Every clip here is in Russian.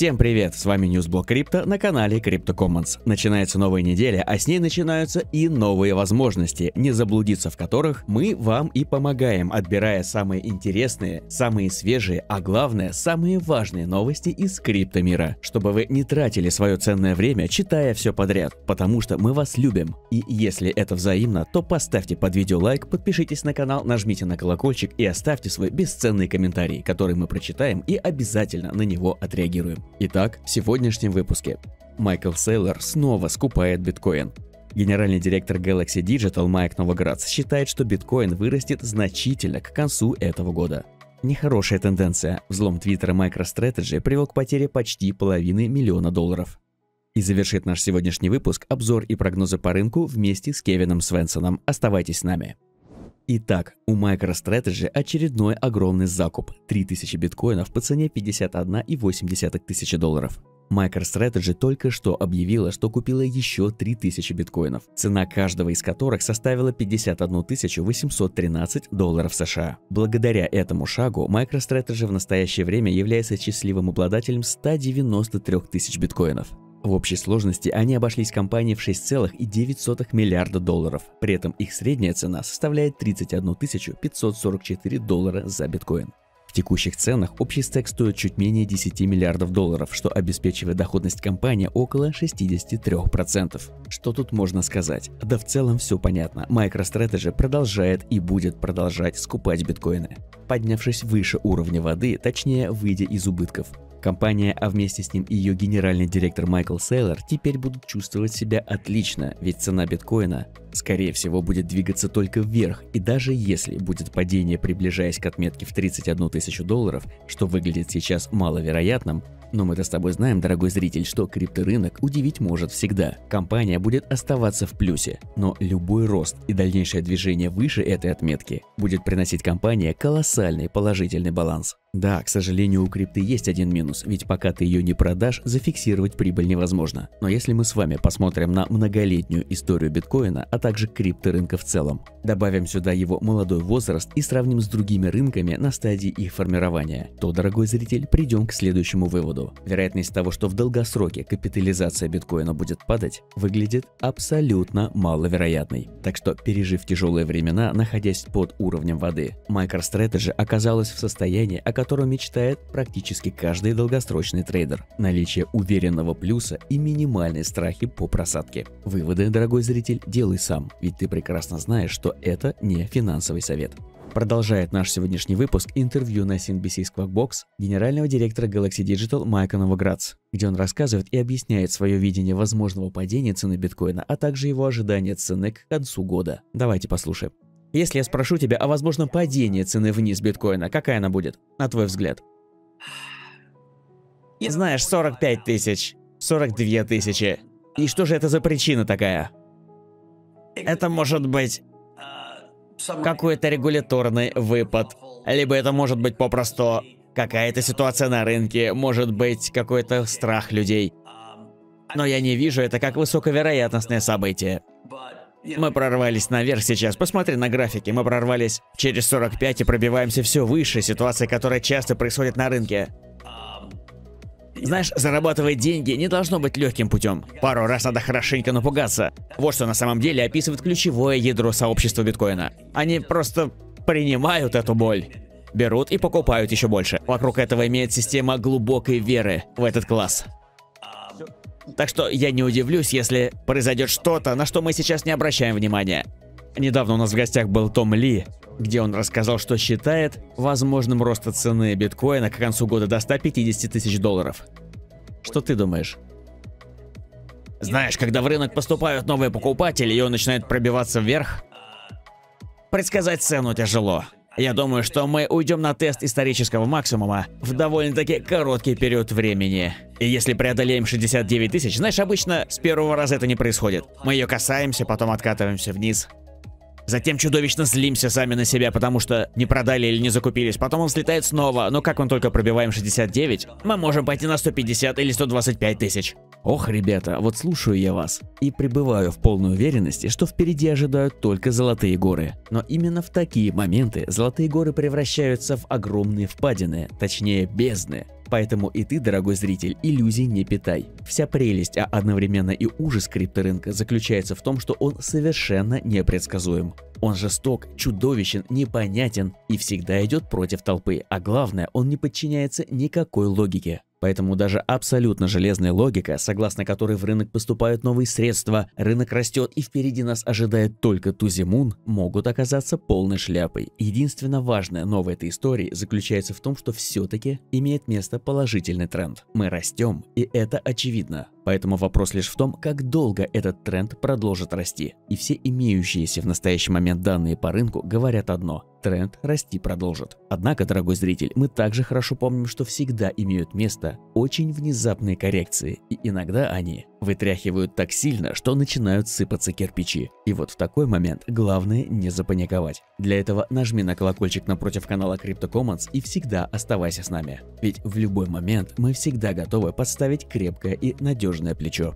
Всем привет, с вами Ньюсблок Крипто на канале Crypto Commons. Начинается новая неделя, а с ней начинаются и новые возможности, не заблудиться в которых мы вам и помогаем, отбирая самые интересные, самые свежие, а главное, самые важные новости из криптомира, чтобы вы не тратили свое ценное время, читая все подряд, потому что мы вас любим. И если это взаимно, то поставьте под видео лайк, подпишитесь на канал, нажмите на колокольчик и оставьте свой бесценный комментарий, который мы прочитаем и обязательно на него отреагируем. Итак, в сегодняшнем выпуске. Майкл Сейлор снова скупает биткоин. Генеральный директор Galaxy Digital Майк Новоградц считает, что биткоин вырастет значительно к концу этого года. Нехорошая тенденция. Взлом твиттера MicroStrategy привел к потере почти половины миллиона долларов. И завершит наш сегодняшний выпуск обзор и прогнозы по рынку вместе с Кевином Свенсоном. Оставайтесь с нами. Итак, у MicroStrategy очередной огромный закуп – 3000 биткоинов по цене 51,8 тысячи долларов. MicroStrategy только что объявила, что купила еще 3000 биткоинов, цена каждого из которых составила 51 813 долларов США. Благодаря этому шагу MicroStrategy в настоящее время является счастливым обладателем 193 тысяч биткоинов. В общей сложности они обошлись компании в 6,9 миллиарда долларов. При этом их средняя цена составляет 31 544 доллара за биткоин. В текущих ценах общий стек стоит чуть менее 10 миллиардов долларов, что обеспечивает доходность компании около 63%. Что тут можно сказать? Да в целом все понятно. MicroStrategy продолжает и будет продолжать скупать биткоины. Поднявшись выше уровня воды, точнее выйдя из убытков. Компания, а вместе с ним и ее генеральный директор Майкл Сейлор теперь будут чувствовать себя отлично, ведь цена биткоина, скорее всего, будет двигаться только вверх, и даже если будет падение, приближаясь к отметке в 31 тысячу долларов, что выглядит сейчас маловероятным, но мы-то с тобой знаем, дорогой зритель, что крипторынок удивить может всегда. Компания будет оставаться в плюсе, но любой рост и дальнейшее движение выше этой отметки будет приносить компании колоссальный положительный баланс. Да, к сожалению, у крипты есть один минус, ведь пока ты ее не продашь, зафиксировать прибыль невозможно. Но если мы с вами посмотрим на многолетнюю историю биткоина, а также крипторынка в целом, добавим сюда его молодой возраст и сравним с другими рынками на стадии их формирования, то, дорогой зритель, придем к следующему выводу. Вероятность того, что в долгосроке капитализация биткоина будет падать, выглядит абсолютно маловероятной. Так что, пережив тяжелые времена, находясь под уровнем воды, MicroStrategy оказалась в состоянии, о котором мечтает практически каждый долгосрочный трейдер. Наличие уверенного плюса и минимальные страхи по просадке. Выводы, дорогой зритель, делай сам, ведь ты прекрасно знаешь, что это не финансовый совет. Продолжает наш сегодняшний выпуск интервью на CNBC Squawkbox генерального директора Galaxy Digital Майка Новоградц, где он рассказывает и объясняет свое видение возможного падения цены биткоина, а также его ожидания цены к концу года. Давайте послушаем. Если я спрошу тебя о возможном падении цены вниз биткоина, какая она будет, на твой взгляд? Знаешь, 45 тысяч, 42 тысячи. И что же это за причина такая? Это может быть какой-то регуляторный выпад. Либо это может быть попросту какая-то ситуация на рынке, может быть какой-то страх людей. Но я не вижу это как высоковероятностное событие. Мы прорвались наверх сейчас. Посмотри на графики. Мы прорвались через 45 и пробиваемся все выше. Ситуация, которая часто происходит на рынке. Знаешь, зарабатывать деньги не должно быть легким путем. Пару раз надо хорошенько напугаться. Вот что на самом деле описывает ключевое ядро сообщества биткоина. Они просто принимают эту боль. Берут и покупают еще больше. Вокруг этого имеет система глубокой веры в этот класс. Так что я не удивлюсь, если произойдет что-то, на что мы сейчас не обращаем внимания. Недавно у нас в гостях был Том Ли, где он рассказал, что считает возможным роста цены биткоина к концу года до 150 тысяч долларов. Что ты думаешь? Знаешь, когда в рынок поступают новые покупатели, и он начинает пробиваться вверх, предсказать цену тяжело. Я думаю, что мы уйдем на тест исторического максимума в довольно-таки короткий период времени. И если преодолеем 69 тысяч, знаешь, обычно с первого раза это не происходит. Мы ее касаемся, потом откатываемся вниз. Затем чудовищно злимся сами на себя, потому что не продали или не закупились. Потом он взлетает снова, но как он только пробиваем 69, мы можем пойти на 150 или 125 тысяч. Ох, ребята, вот слушаю я вас и пребываю в полной уверенности, что впереди ожидают только золотые горы. Но именно в такие моменты золотые горы превращаются в огромные впадины, точнее бездны. Поэтому и ты, дорогой зритель, иллюзий не питай. Вся прелесть, а одновременно и ужас крипторынка заключается в том, что он совершенно непредсказуем. Он жесток, чудовищен, непонятен и всегда идет против толпы, а главное, он не подчиняется никакой логике. Поэтому даже абсолютно железная логика, согласно которой в рынок поступают новые средства, рынок растет и впереди нас ожидает только тузимун, могут оказаться полной шляпой. Единственно важное новое этой истории заключается в том, что все-таки имеет место положительный тренд. Мы растем, и это очевидно. Поэтому вопрос лишь в том, как долго этот тренд продолжит расти. И все имеющиеся в настоящий момент данные по рынку говорят одно – тренд расти продолжит. Однако, дорогой зритель, мы также хорошо помним, что всегда имеют место очень внезапные коррекции, и иногда они вытряхивают так сильно, что начинают сыпаться кирпичи. И вот в такой момент главное не запаниковать. Для этого нажми на колокольчик напротив канала CryptoCommons и всегда оставайся с нами. Ведь в любой момент мы всегда готовы подставить крепкое и надежное плечо.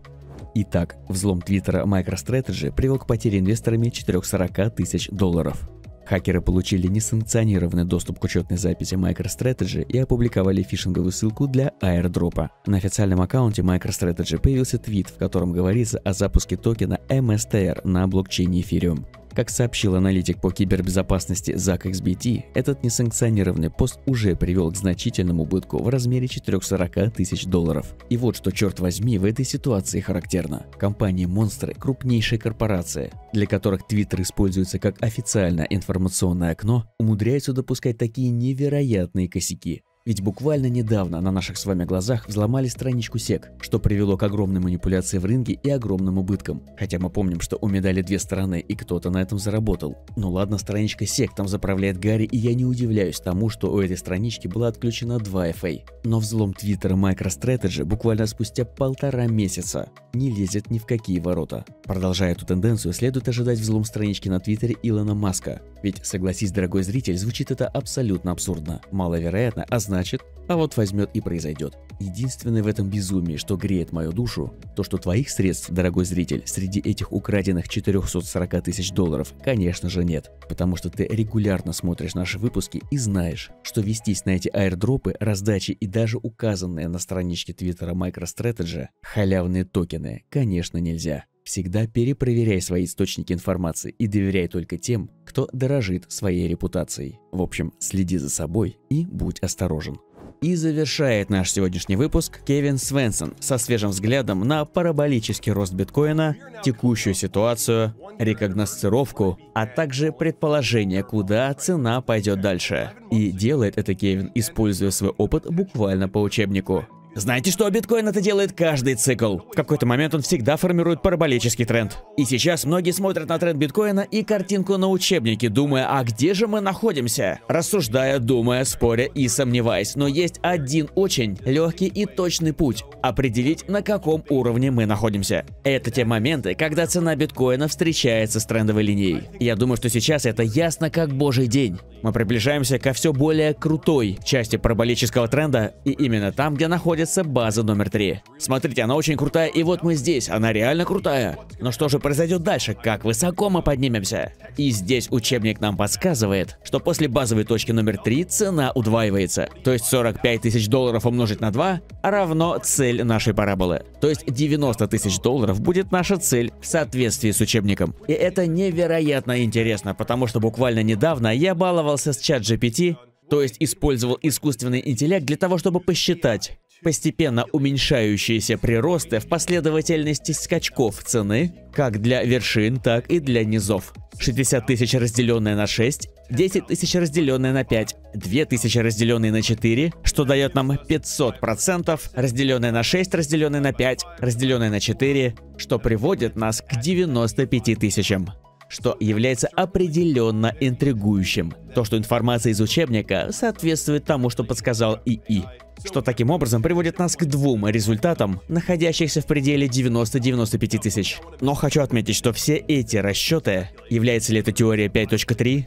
Итак, взлом твиттера MicroStrategy привел к потере инвесторами 440 тысяч долларов. Хакеры получили несанкционированный доступ к учетной записи MicroStrategy и опубликовали фишинговую ссылку для airdropа. На официальном аккаунте MicroStrategy появился твит, в котором говорится о запуске токена MSTR на блокчейне Ethereum. Как сообщил аналитик по кибербезопасности Zach XBT, этот несанкционированный пост уже привел к значительному убытку в размере 440 тысяч долларов. И вот что, черт возьми, в этой ситуации характерно. Компании монстры – крупнейшие корпорации, для которых Twitter используется как официальное информационное окно, умудряются допускать такие невероятные косяки. Ведь буквально недавно на наших с вами глазах взломали страничку SEC, что привело к огромной манипуляции в рынке и огромным убыткам. Хотя мы помним, что у медали две стороны и кто-то на этом заработал. Ну ладно, страничка SEC там заправляет Гарри и я не удивляюсь тому, что у этой странички была отключена 2 FA. Но взлом твиттера MicroStrategy буквально спустя полтора месяца не лезет ни в какие ворота. Продолжая эту тенденцию, следует ожидать взлом странички на твиттере Илона Маска. Ведь, согласись, дорогой зритель, звучит это абсолютно абсурдно. Маловероятно, а значит, а вот возьмет и произойдет. Единственное в этом безумии, что греет мою душу, то что твоих средств, дорогой зритель, среди этих украденных 440 тысяч долларов, конечно же нет. Потому что ты регулярно смотришь наши выпуски и знаешь, что вестись на эти аирдропы, раздачи и даже указанные на страничке твиттера MicroStrategy халявные токены, конечно, нельзя. Всегда перепроверяй свои источники информации и доверяй только тем, кто дорожит своей репутацией. В общем, следи за собой и будь осторожен. И завершает наш сегодняшний выпуск Кевин Свенсон со свежим взглядом на параболический рост биткоина, текущую ситуацию, рекогносцировку, а также предположение, куда цена пойдет дальше. И делает это Кевин, используя свой опыт буквально по учебнику. Знаете, что биткоин это делает каждый цикл? В какой-то момент он всегда формирует параболический тренд. И сейчас многие смотрят на тренд биткоина и картинку на учебнике, думая, а где же мы находимся? Рассуждая, думая, споря и сомневаясь. Но есть один очень легкий и точный путь – определить, на каком уровне мы находимся. Это те моменты, когда цена биткоина встречается с трендовой линией. Я думаю, что сейчас это ясно как божий день. Мы приближаемся ко все более крутой части параболического тренда, и именно там, где находится находится база номер три. Смотрите, она очень крутая, и вот мы здесь, она реально крутая. Но что же произойдет дальше, как высоко мы поднимемся? И здесь учебник нам подсказывает, что после базовой точки номер три цена удваивается. То есть 45 тысяч долларов умножить на 2 равно цель нашей параболы. То есть 90 тысяч долларов будет наша цель в соответствии с учебником. И это невероятно интересно, потому что буквально недавно я баловался с чат GPT, то есть использовал искусственный интеллект для того, чтобы посчитать, постепенно уменьшающиеся приросты в последовательности скачков цены, как для вершин, так и для низов. 60 тысяч разделенное на 6, 10 тысяч разделенное на 5, 2 тысячи разделенное на 4, что дает нам 500%, разделенное на 6, разделенное на 5, разделенное на 4, что приводит нас к 95 тысячам что является определенно интригующим. То, что информация из учебника соответствует тому, что подсказал ИИ что таким образом приводит нас к двум результатам, находящихся в пределе 90-95 тысяч. Но хочу отметить, что все эти расчеты, является ли это теория 5.3,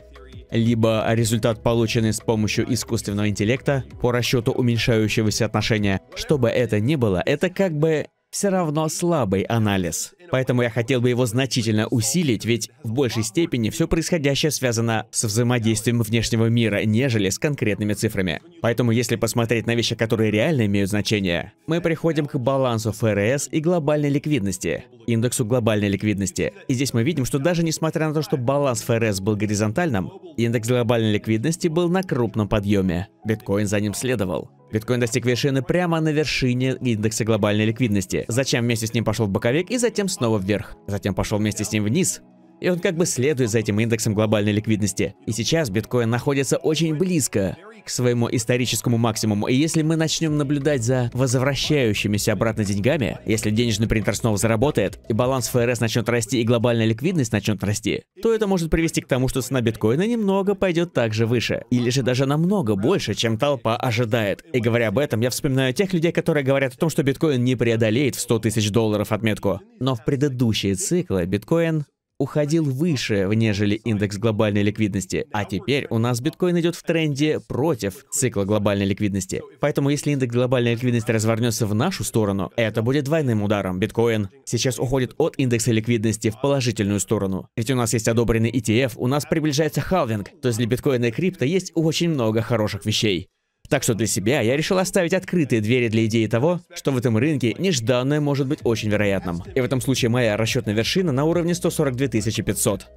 либо результат, полученный с помощью искусственного интеллекта по расчету уменьшающегося отношения, что бы это ни было, это как бы все равно слабый анализ. Поэтому я хотел бы его значительно усилить, ведь в большей степени все происходящее связано с взаимодействием внешнего мира, нежели с конкретными цифрами. Поэтому если посмотреть на вещи, которые реально имеют значение, мы приходим к балансу ФРС и глобальной ликвидности, индексу глобальной ликвидности. И здесь мы видим, что даже несмотря на то, что баланс ФРС был горизонтальным, индекс глобальной ликвидности был на крупном подъеме. Биткоин за ним следовал. Биткоин достиг вершины прямо на вершине индекса глобальной ликвидности. Затем вместе с ним пошел в боковик и затем снова вверх. Затем пошел вместе с ним вниз. И он как бы следует за этим индексом глобальной ликвидности. И сейчас биткоин находится очень близко к своему историческому максимуму. И если мы начнем наблюдать за возвращающимися обратно деньгами, если денежный принтер снова заработает, и баланс ФРС начнет расти, и глобальная ликвидность начнет расти, то это может привести к тому, что цена биткоина немного пойдет также выше. Или же даже намного больше, чем толпа ожидает. И говоря об этом, я вспоминаю тех людей, которые говорят о том, что биткоин не преодолеет в 100 тысяч долларов отметку. Но в предыдущие циклы биткоин уходил выше, нежели индекс глобальной ликвидности. А теперь у нас биткоин идет в тренде против цикла глобальной ликвидности. Поэтому если индекс глобальной ликвидности развернется в нашу сторону, это будет двойным ударом. Биткоин сейчас уходит от индекса ликвидности в положительную сторону. Ведь у нас есть одобренный ETF, у нас приближается халвинг, то есть для биткоина и крипто есть очень много хороших вещей. Так что для себя я решил оставить открытые двери для идеи того, что в этом рынке нежданное может быть очень вероятным. И в этом случае моя расчетная вершина на уровне 142 500.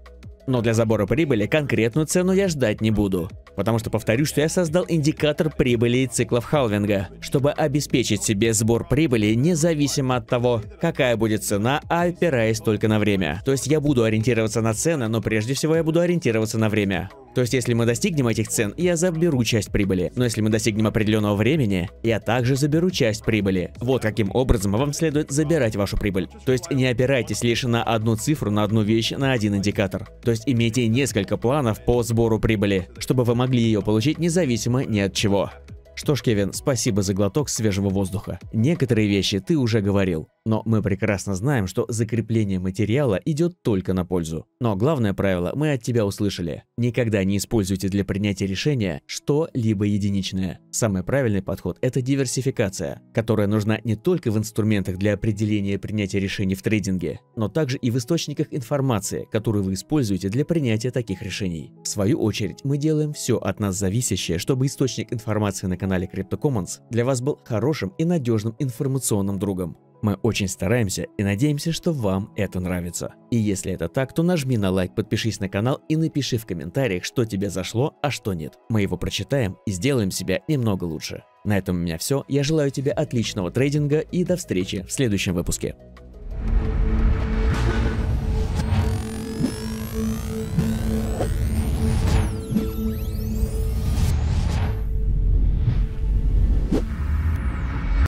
Но для забора прибыли конкретную цену я ждать не буду. Потому что повторю, что я создал индикатор прибыли и циклов халвинга, чтобы обеспечить себе сбор прибыли независимо от того, какая будет цена, а опираясь только на время. То есть я буду ориентироваться на цены, но прежде всего я буду ориентироваться на время. То есть, если мы достигнем этих цен, я заберу часть прибыли. Но если мы достигнем определенного времени, я также заберу часть прибыли. Вот каким образом вам следует забирать вашу прибыль. То есть, не опирайтесь лишь на одну цифру, на одну вещь, на один индикатор. То есть, имейте несколько планов по сбору прибыли, чтобы вы могли ее получить независимо ни от чего. Что ж, Кевин, спасибо за глоток свежего воздуха. Некоторые вещи ты уже говорил, но мы прекрасно знаем, что закрепление материала идет только на пользу. Но главное правило мы от тебя услышали. Никогда не используйте для принятия решения что-либо единичное. Самый правильный подход – это диверсификация, которая нужна не только в инструментах для определения принятия решений в трейдинге, но также и в источниках информации, которые вы используете для принятия таких решений. В свою очередь, мы делаем все от нас зависящее, чтобы источник информации на канале CryptoCommons для вас был хорошим и надежным информационным другом. Мы очень стараемся и надеемся, что вам это нравится. И если это так, то нажми на лайк, подпишись на канал и напиши в комментариях, что тебе зашло, а что нет. Мы его прочитаем и сделаем себя немного лучше. На этом у меня все. Я желаю тебе отличного трейдинга и до встречи в следующем выпуске.